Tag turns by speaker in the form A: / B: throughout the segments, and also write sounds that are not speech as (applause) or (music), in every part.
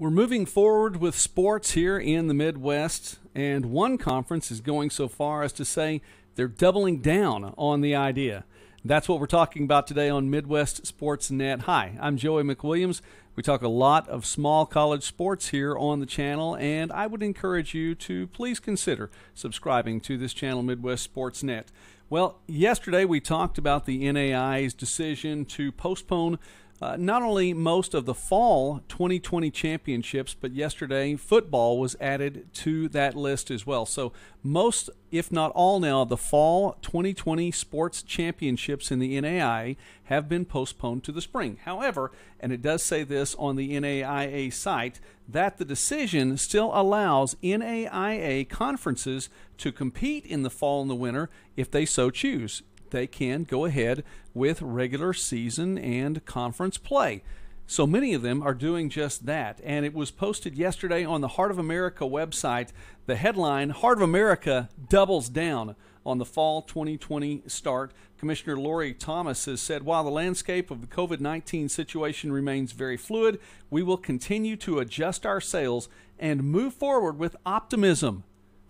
A: We're moving forward with sports here in the Midwest, and one conference is going so far as to say they're doubling down on the idea. That's what we're talking about today on Midwest Sports Net. Hi, I'm Joey McWilliams. We talk a lot of small college sports here on the channel, and I would encourage you to please consider subscribing to this channel, Midwest Sports Net. Well, yesterday we talked about the NAIA's decision to postpone uh, not only most of the fall 2020 championships, but yesterday football was added to that list as well. So, most, if not all now, the fall 2020 sports championships in the NAIA have been postponed to the spring. However, and it does say this on the NAIA site, that the decision still allows NAIA conferences to compete in the fall and the winter if they so choose they can go ahead with regular season and conference play. So many of them are doing just that. And it was posted yesterday on the Heart of America website. The headline Heart of America doubles down on the fall 2020 start. Commissioner Lori Thomas has said while the landscape of the COVID 19 situation remains very fluid, we will continue to adjust our sails and move forward with optimism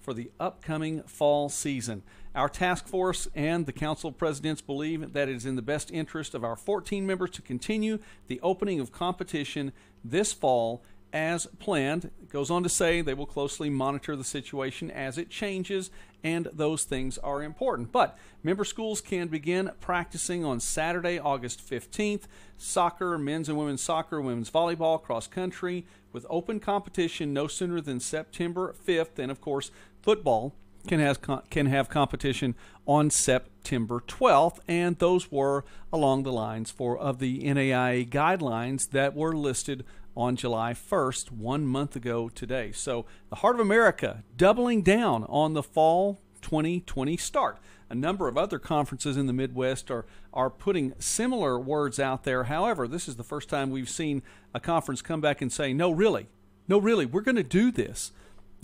A: for the upcoming fall season. Our task force and the Council of Presidents believe that it is in the best interest of our 14 members to continue the opening of competition this fall as planned. It goes on to say they will closely monitor the situation as it changes, and those things are important. But member schools can begin practicing on Saturday, August 15th. Soccer, men's and women's soccer, women's volleyball, cross country, with open competition no sooner than September 5th, and of course, football can have can have competition on September 12th, and those were along the lines for of the NAIA guidelines that were listed on July 1st, one month ago today. So the Heart of America doubling down on the fall 2020 start. A number of other conferences in the Midwest are are putting similar words out there. However, this is the first time we've seen a conference come back and say, "No, really, no, really, we're going to do this."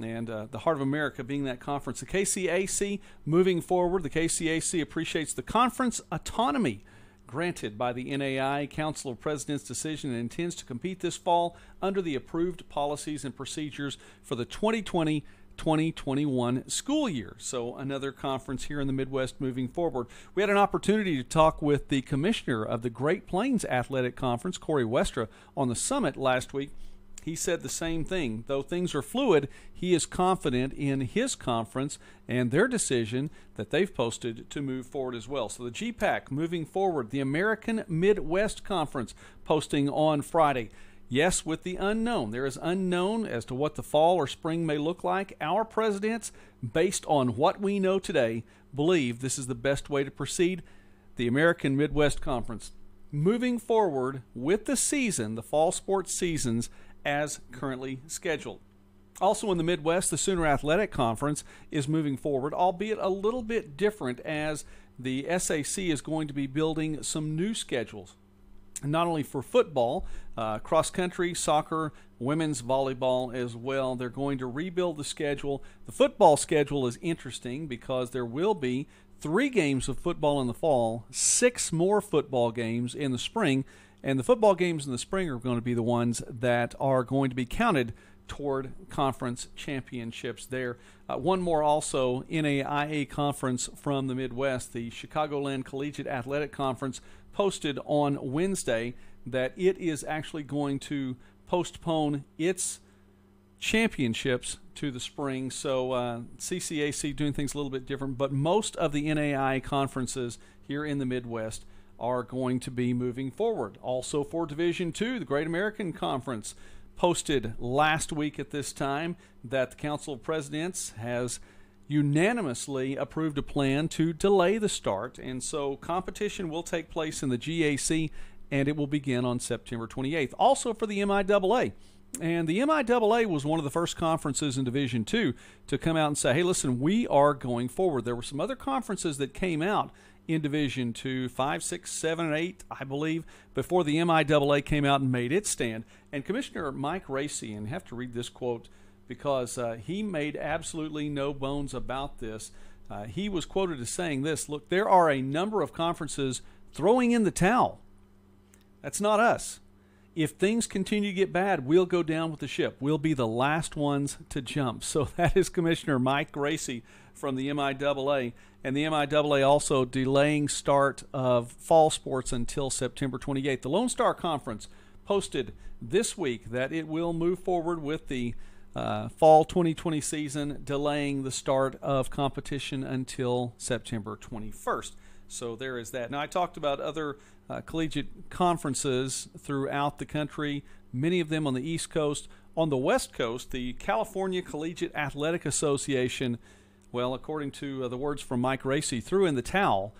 A: And uh, the Heart of America being that conference. The KCAC moving forward, the KCAC appreciates the conference autonomy granted by the NAIA Council of Presidents decision and intends to compete this fall under the approved policies and procedures for the 2020 2021 school year. So, another conference here in the Midwest moving forward. We had an opportunity to talk with the commissioner of the Great Plains Athletic Conference, Corey Westra, on the summit last week he said the same thing. Though things are fluid, he is confident in his conference and their decision that they've posted to move forward as well. So the GPAC moving forward, the American Midwest Conference posting on Friday. Yes, with the unknown. There is unknown as to what the fall or spring may look like. Our presidents, based on what we know today, believe this is the best way to proceed. The American Midwest Conference moving forward with the season, the fall sports seasons, as currently scheduled. Also in the Midwest, the Sooner Athletic Conference is moving forward, albeit a little bit different as the SAC is going to be building some new schedules. Not only for football, uh, cross country, soccer, women's volleyball as well. They're going to rebuild the schedule. The football schedule is interesting because there will be three games of football in the fall, six more football games in the spring, and the football games in the spring are going to be the ones that are going to be counted toward conference championships there. Uh, one more also NAIA conference from the Midwest, the Chicagoland Collegiate Athletic Conference, posted on Wednesday that it is actually going to postpone its championships to the spring. So uh, CCAC doing things a little bit different, but most of the NAIA conferences here in the Midwest are going to be moving forward. Also for Division Two, the Great American Conference posted last week at this time that the Council of Presidents has unanimously approved a plan to delay the start, and so competition will take place in the GAC and it will begin on September 28th. Also for the MIAA. And the MIAA was one of the first conferences in Division Two to come out and say, hey, listen, we are going forward. There were some other conferences that came out in Division Two, five, six, seven, and eight, I believe, before the MIAA came out and made its stand. And Commissioner Mike Racy, and I have to read this quote because uh, he made absolutely no bones about this. Uh, he was quoted as saying this Look, there are a number of conferences throwing in the towel. That's not us. If things continue to get bad, we'll go down with the ship. We'll be the last ones to jump. (laughs) So that is Commissioner Mike Racy from the MIAA. And the MIAA also delaying start of fall sports until September 28th. The Lone Star Conference posted this week that it will move forward with the uh, fall 2020 season, delaying the start of competition until September 21st. So there is that. Now, I talked about other uh, collegiate conferences throughout the country, many of them on the East Coast. On the West Coast, the California Collegiate Athletic Association, well, according to uh, the words from Mike Racy, threw in the towel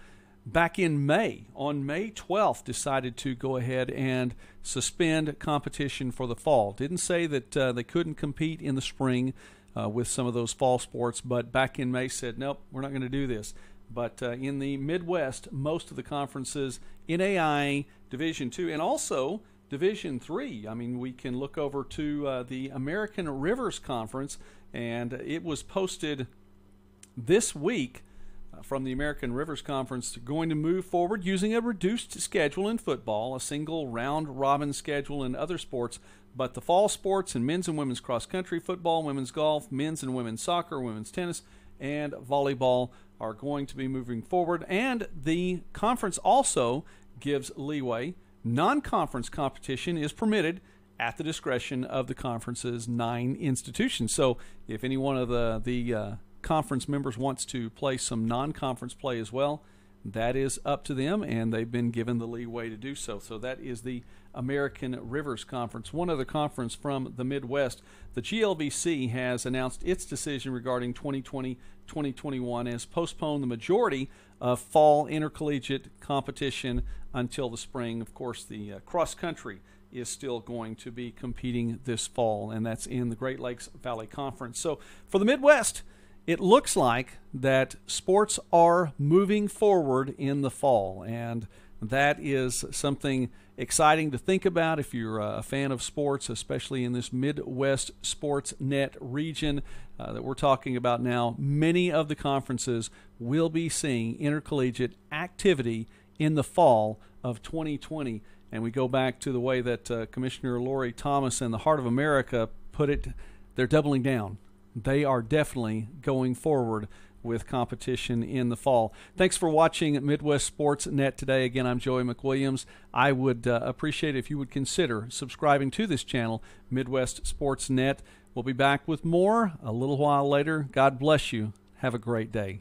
A: back in May. On May 12th, decided to go ahead and suspend competition for the fall. Didn't say that uh, they couldn't compete in the spring uh, with some of those fall sports, but back in May said, nope, we're not going to do this. But uh, in the Midwest, most of the conferences, NAIA Division Two, and also Division Three. I mean, we can look over to uh, the American Rivers Conference, and it was posted this week uh, from the American Rivers Conference going to move forward using a reduced schedule in football, a single round robin schedule in other sports, but the fall sports and men's and women's cross country, football, women's golf, men's and women's soccer, women's tennis, and volleyball are going to be moving forward. And the conference also gives leeway. Non conference competition is permitted at the discretion of the conference's nine institutions. So if any one of the, the uh, conference members wants to play some non conference play as well, that is up to them, and they've been given the leeway to do so. So that is the American Rivers Conference. One other conference from the Midwest, the GLVC has announced its decision regarding 2020 2021 has postponed the majority of fall intercollegiate competition until the spring. Of course, the uh, cross country is still going to be competing this fall, and that's in the Great Lakes Valley Conference. So for the Midwest, it looks like that sports are moving forward in the fall, and that is something exciting to think about if you're a fan of sports, especially in this Midwest Sports Net region uh, that we're talking about now. Many of the conferences will be seeing intercollegiate activity in the fall of 2020. And we go back to the way that uh, Commissioner Lori Thomas and the Heart of America put it they're doubling down they are definitely going forward with competition in the fall. Thanks for watching Midwest Sports Net today. Again, I'm Joey McWilliams. I would uh, appreciate if you would consider subscribing to this channel, Midwest Sports Net. We'll be back with more a little while later. God bless you. Have a great day.